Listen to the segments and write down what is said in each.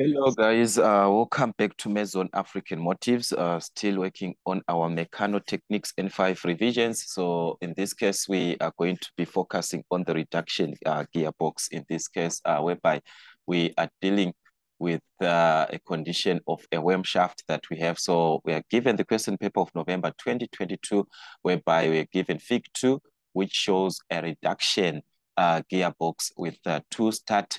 Hello guys, uh, welcome back to Maths Zone African Motives. Uh, still working on our Mechanotechnics N5 revisions. So in this case, we are going to be focusing on the reduction uh, gearbox. In this case, uh, whereby we are dealing with uh, a condition of a worm shaft that we have. So we are given the question paper of November 2022, whereby we are given Fig 2, which shows a reduction uh, gearbox with two start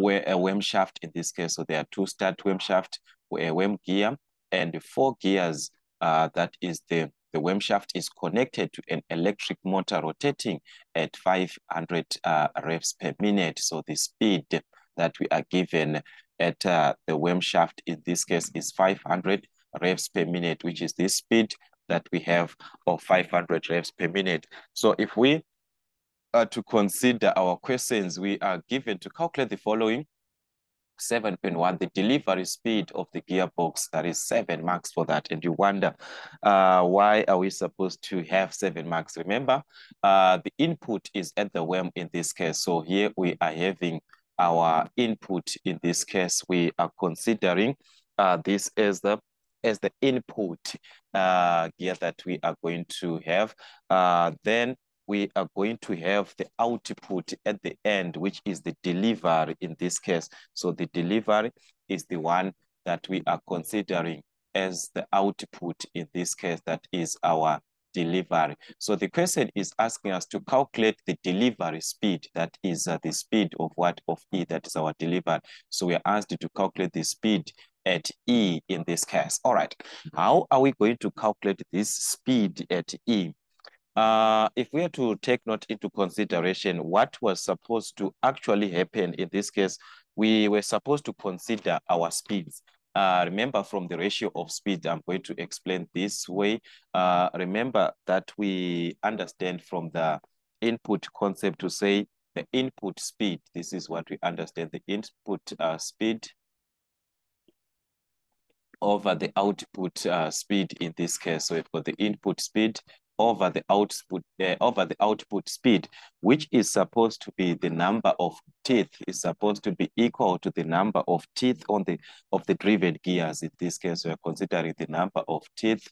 where a worm shaft in this case. So there are two start worm shaft, a worm gear, and four gears. Uh, that is the the worm shaft is connected to an electric motor rotating at 500 uh, revs per minute. So the speed that we are given at uh, the worm shaft in this case is 500 revs per minute, which is the speed that we have of 500 revs per minute. So if we uh, to consider our questions, we are given to calculate the following. 7.1, the delivery speed of the gearbox, that is seven marks for that. And you wonder, uh, why are we supposed to have seven marks? Remember, uh, the input is at the worm in this case. So here we are having our input in this case. We are considering uh, this as the as the input uh, gear that we are going to have. Uh, then we are going to have the output at the end, which is the delivery in this case. So the delivery is the one that we are considering as the output in this case, that is our delivery. So the question is asking us to calculate the delivery speed, that is uh, the speed of what of E, that is our delivery. So we are asked to calculate the speed at E in this case. All right, how are we going to calculate this speed at E? Uh, if we are to take note into consideration what was supposed to actually happen in this case, we were supposed to consider our speeds. Uh, remember from the ratio of speed, I'm going to explain this way. Uh, remember that we understand from the input concept to say the input speed. This is what we understand, the input uh, speed over the output uh, speed in this case. So we've got the input speed over the output uh, over the output speed, which is supposed to be the number of teeth is supposed to be equal to the number of teeth on the of the driven gears. In this case, we are considering the number of teeth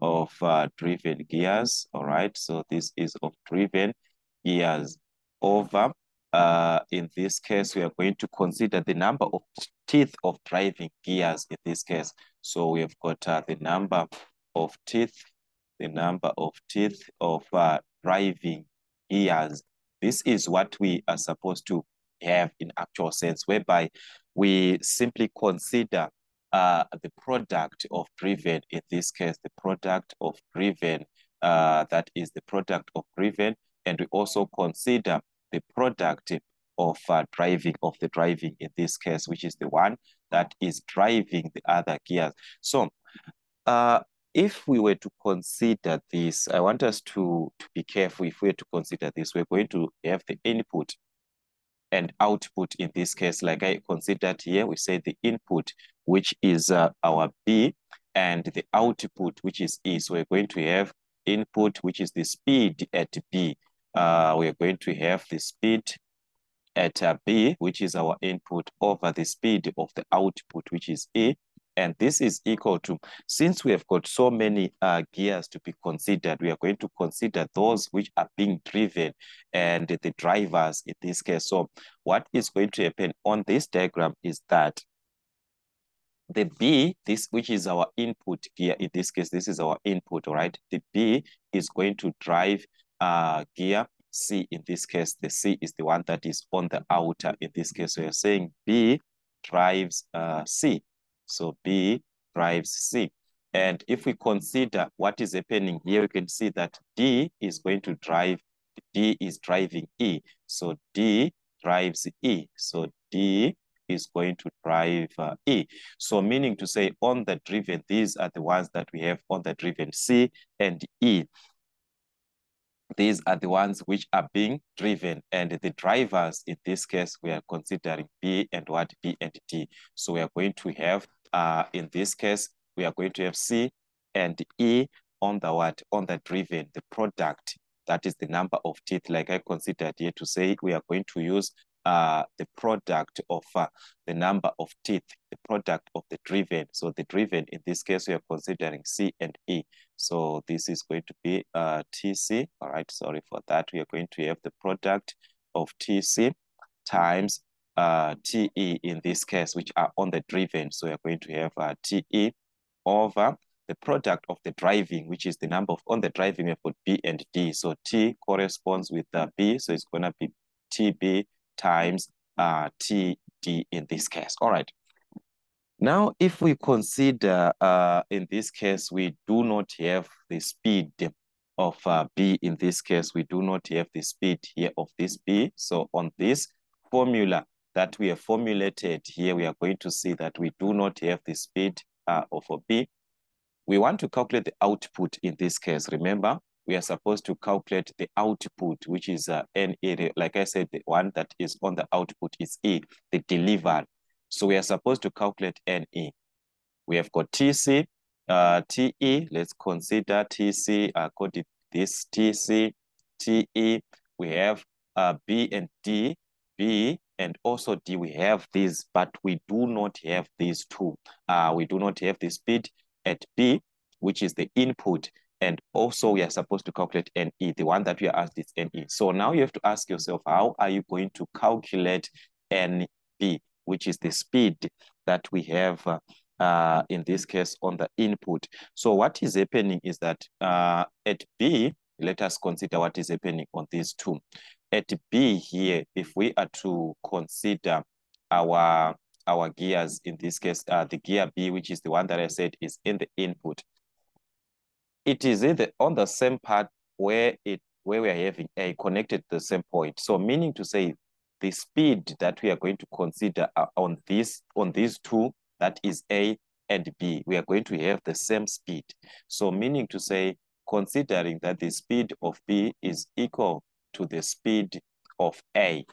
of uh, driven gears. All right, so this is of driven gears over. Uh, in this case, we are going to consider the number of teeth of driving gears in this case. So we have got uh, the number of teeth the number of teeth of uh, driving gears. This is what we are supposed to have in actual sense, whereby we simply consider uh, the product of driven, in this case, the product of driven, uh, that is the product of driven, and we also consider the product of uh, driving, of the driving in this case, which is the one that is driving the other gears. So uh, if we were to consider this, I want us to, to be careful if we were to consider this, we're going to have the input and output in this case, like I considered here, we say the input, which is uh, our B, and the output, which is E. So we're going to have input, which is the speed at B. Uh, we're going to have the speed at uh, B, which is our input, over the speed of the output, which is E. And this is equal to, since we have got so many uh, gears to be considered, we are going to consider those which are being driven and the drivers in this case. So what is going to happen on this diagram is that the B, this which is our input gear, in this case, this is our input, all right? The B is going to drive uh, gear C in this case. The C is the one that is on the outer in this case. So you're saying B drives uh, C. So B drives C. And if we consider what is happening here, we can see that D is going to drive, D is driving E. So D drives E. So D is going to drive uh, E. So meaning to say on the driven, these are the ones that we have on the driven C and E. These are the ones which are being driven and the drivers in this case, we are considering B and what B and D. So we are going to have, uh, in this case, we are going to have C and E on the what? On the driven, the product, that is the number of teeth, like I considered here to say, we are going to use uh, the product of uh, the number of teeth, the product of the driven. So the driven, in this case, we are considering C and E. So this is going to be uh, TC. All right, sorry for that. We are going to have the product of TC times uh, TE in this case, which are on the driven. So we are going to have uh, TE over the product of the driving, which is the number of on the driving, we have got B and D. So T corresponds with the B, so it's going to be TB times uh, TD in this case. All right. Now, if we consider uh, in this case, we do not have the speed of uh, B in this case, we do not have the speed here of this B. So on this formula that we have formulated here, we are going to see that we do not have the speed uh, of a B. We want to calculate the output in this case. Remember, we are supposed to calculate the output, which is uh, N area. Like I said, the one that is on the output is E, the delivered. So we are supposed to calculate NE. We have got TC, uh, TE. Let's consider TC. Uh, call it this TC, TE. We have uh, B and D, B and also D. We have these, but we do not have these two. Uh, we do not have the speed at B, which is the input. And also we are supposed to calculate NE, the one that we are asked is NE. So now you have to ask yourself, how are you going to calculate NB, which is the speed that we have uh, in this case on the input. So what is happening is that uh, at B, let us consider what is happening on these two. At B here, if we are to consider our our gears, in this case, uh, the gear B, which is the one that I said is in the input. It is in the, on the same part where it where we are having A connected the same point. So meaning to say the speed that we are going to consider uh, on this on these two, that is A and B, we are going to have the same speed. So meaning to say, considering that the speed of B is equal to the speed of A,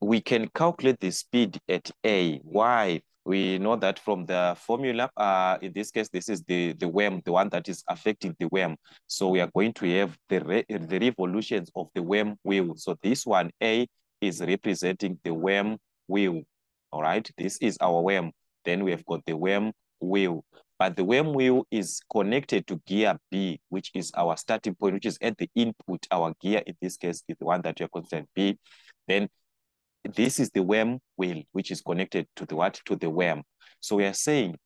we can calculate the speed at A. Why? We know that from the formula, uh, in this case, this is the, the worm, the one that is affecting the worm. So we are going to have the, re the revolutions of the worm wheel. So this one, A, is representing the worm wheel. All right, this is our worm. Then we have got the worm wheel. But the worm wheel is connected to gear B, which is our starting point, which is at the input. Our gear in this case is the one that you're considering B. Then this is the worm wheel, which is connected to the what? To the worm. So we are saying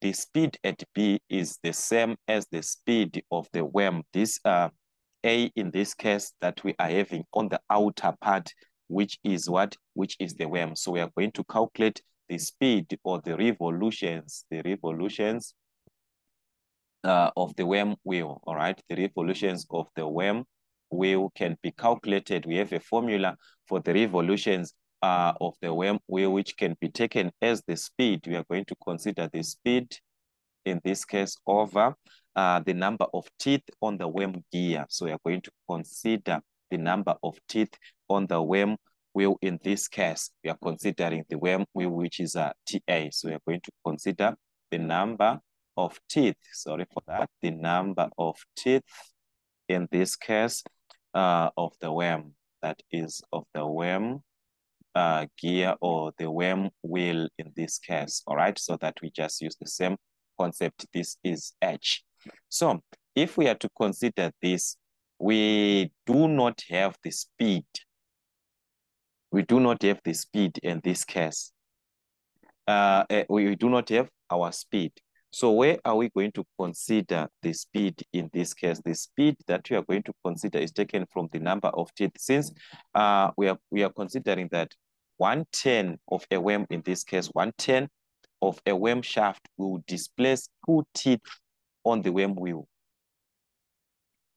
the speed at B is the same as the speed of the worm. This uh, A in this case that we are having on the outer part, which is what? Which is the worm. So we are going to calculate the speed or the revolutions, the revolutions uh, of the worm wheel, all right? The revolutions of the worm wheel can be calculated. We have a formula for the revolutions uh, of the worm wheel, which can be taken as the speed. We are going to consider the speed, in this case, over uh, the number of teeth on the worm gear. So we are going to consider the number of teeth on the worm wheel in this case. We are considering the worm wheel, which is a TA. So we are going to consider the number of teeth, sorry for that, the number of teeth in this case uh, of the worm, that is of the worm uh, gear or the worm wheel in this case, all right? So that we just use the same concept. This is H. So if we are to consider this, we do not have the speed. We do not have the speed in this case. Uh, we do not have our speed. So where are we going to consider the speed in this case? The speed that we are going to consider is taken from the number of teeth. Since uh, we, are, we are considering that one ten of a worm, in this case, one ten of a worm shaft will displace two teeth on the worm wheel.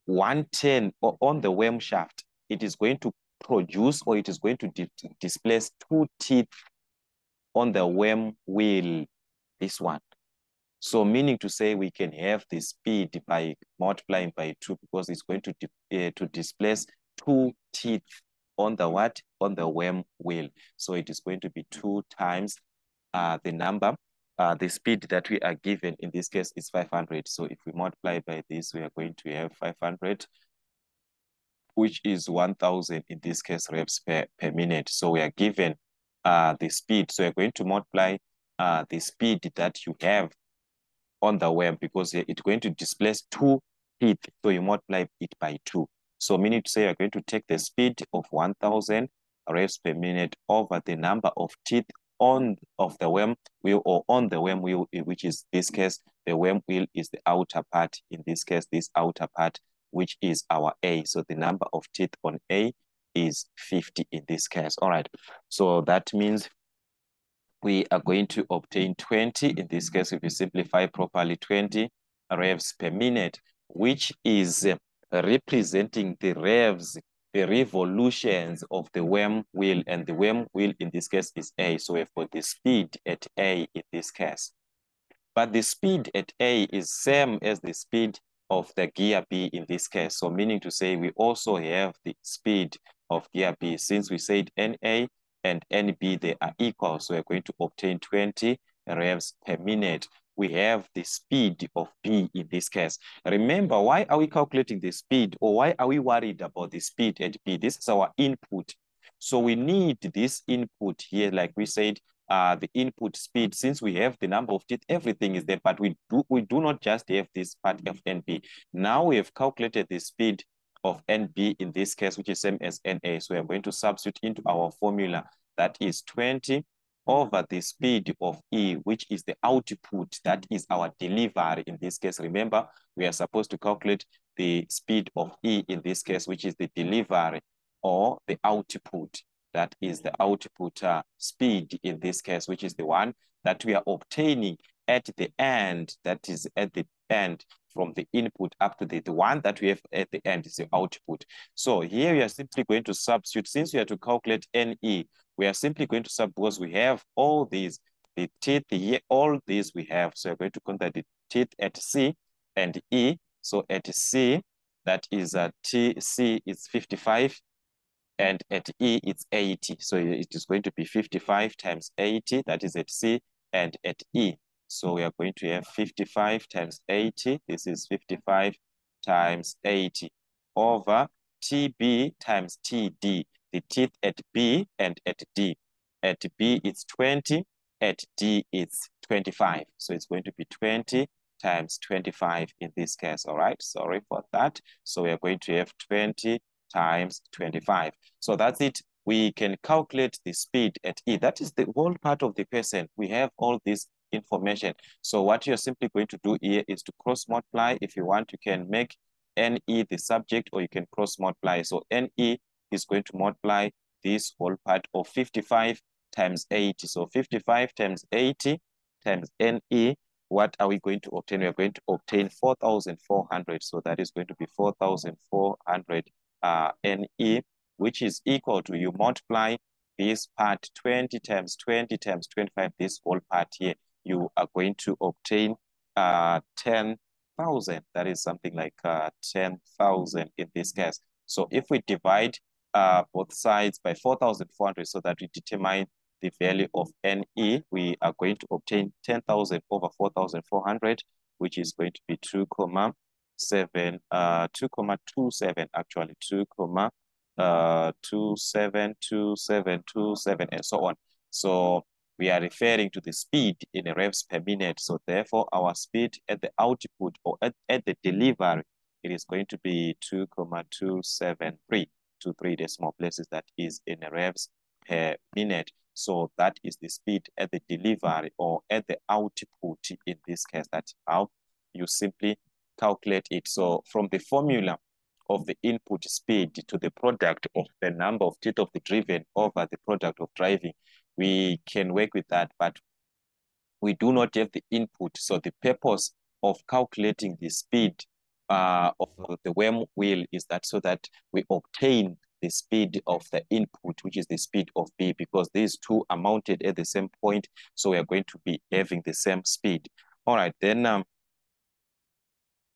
One ten on the worm shaft, it is going to produce or it is going to di displace two teeth on the worm wheel, this one. So meaning to say we can have the speed by multiplying by two because it's going to, uh, to displace two teeth on the what? On the worm wheel. So it is going to be two times uh, the number. Uh, the speed that we are given in this case is 500. So if we multiply by this, we are going to have 500 which is 1000 in this case revs per, per minute. So we are given uh, the speed. So we're going to multiply uh, the speed that you have on the worm because it's going to displace two teeth. So you multiply it by two. So meaning to say you're going to take the speed of 1000 revs per minute over the number of teeth on of the worm wheel or on the worm wheel, which is this case, the worm wheel is the outer part. In this case, this outer part, which is our A. So the number of teeth on A is 50 in this case. All right. So that means we are going to obtain 20. In this case, if you simplify properly, 20 revs per minute, which is representing the revs the revolutions of the worm wheel, and the worm wheel in this case is A. So we've got the speed at A in this case. But the speed at A is same as the speed of the gear B in this case. So meaning to say we also have the speed of gear B. Since we said NA and NB, they are equal. So we're going to obtain 20 revs per minute we have the speed of B in this case. Remember, why are we calculating the speed or why are we worried about the speed at B? This is our input. So we need this input here, like we said, uh, the input speed, since we have the number of teeth, everything is there, but we do, we do not just have this part of NB. Now we have calculated the speed of NB in this case, which is same as NA. So we are going to substitute into our formula. That is 20 over the speed of E, which is the output, that is our delivery in this case. Remember, we are supposed to calculate the speed of E in this case, which is the delivery or the output. That is the output uh, speed in this case, which is the one that we are obtaining at the end, that is at the end from the input up to the, the one that we have at the end is the output. So here we are simply going to substitute, since we have to calculate NE, we are simply going to sub because we have all these, the teeth here, all these we have. So we're going to consider the teeth at C and E. So at C, that is a TC is 55 and at E it's 80. So it is going to be 55 times 80, that is at C and at E. So we are going to have 55 times 80. This is 55 times 80 over TB times TD the teeth at B and at D. At B, it's 20. At D, it's 25. So it's going to be 20 times 25 in this case, all right? Sorry for that. So we are going to have 20 times 25. So that's it. We can calculate the speed at E. That is the whole part of the person. We have all this information. So what you're simply going to do here is to cross multiply. If you want, you can make NE the subject or you can cross multiply. So NE is going to multiply this whole part of 55 times 80. So 55 times 80 times NE, what are we going to obtain? We are going to obtain 4,400. So that is going to be 4,400 uh, NE, which is equal to you multiply this part 20 times 20 times 25, this whole part here, you are going to obtain uh, 10,000. That is something like uh, 10,000 in this case. So if we divide uh, both sides by 4,400 so that we determine the value of NE. We are going to obtain 10,000 over 4,400, which is going to be 2 comma 7, uh, 2 comma two seven actually, 2 comma uh, 27, 27, 27, and so on. So we are referring to the speed in revs per minute. So therefore, our speed at the output or at, at the delivery, it is going to be 2 comma 273 to three decimal places that is in revs per minute. So that is the speed at the delivery or at the output in this case. That's how you simply calculate it. So from the formula of the input speed to the product of the number of teeth of the driven over the product of driving, we can work with that, but we do not have the input. So the purpose of calculating the speed uh, of the worm wheel is that so that we obtain the speed of the input, which is the speed of B, because these two are mounted at the same point, so we are going to be having the same speed. All right, then um,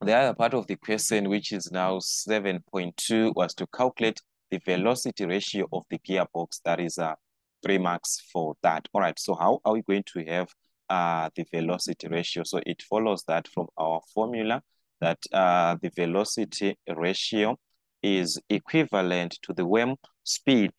the other part of the question, which is now 7.2, was to calculate the velocity ratio of the gearbox. That is uh, three marks for that. All right, so how are we going to have uh, the velocity ratio? So it follows that from our formula, that uh, the velocity ratio is equivalent to the worm speed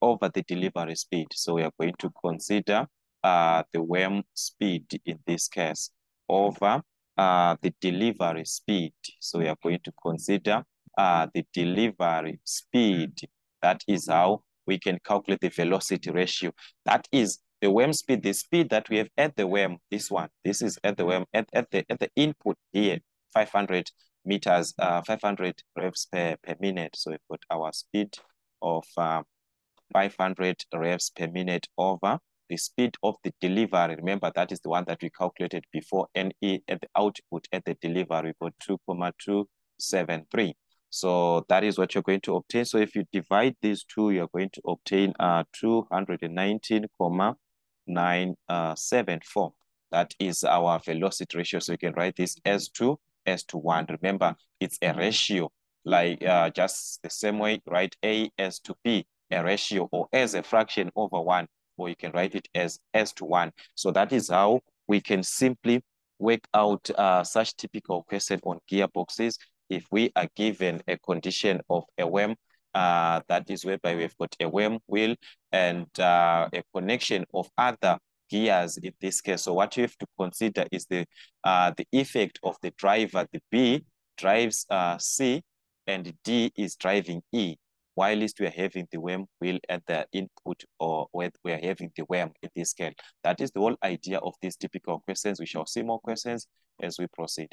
over the delivery speed. So we are going to consider uh, the worm speed in this case over uh, the delivery speed. So we are going to consider uh, the delivery speed. That is how we can calculate the velocity ratio. That is the worm speed, the speed that we have at the worm, this one, this is at the worm, at, at, the, at the input here, 500 meters, uh, 500 revs per, per minute. So we've got our speed of uh, 500 revs per minute over the speed of the delivery. Remember, that is the one that we calculated before NE at the output at the delivery, we got 2,273. So that is what you're going to obtain. So if you divide these two, you're going to obtain uh, 219,974. That is our velocity ratio. So you can write this as 2 as to 1. Remember, it's a ratio, like uh, just the same way, write A as to B, a ratio, or as a fraction over 1, or you can write it as S to 1. So that is how we can simply work out uh, such typical question on gearboxes if we are given a condition of a worm, uh, that is whereby we've got a worm wheel and uh, a connection of other gears in this case. So what you have to consider is the uh, the effect of the driver. The B drives uh, C and D is driving E, while we are having the worm wheel at the input or where we are having the worm in this case. That is the whole idea of these typical questions. We shall see more questions as we proceed.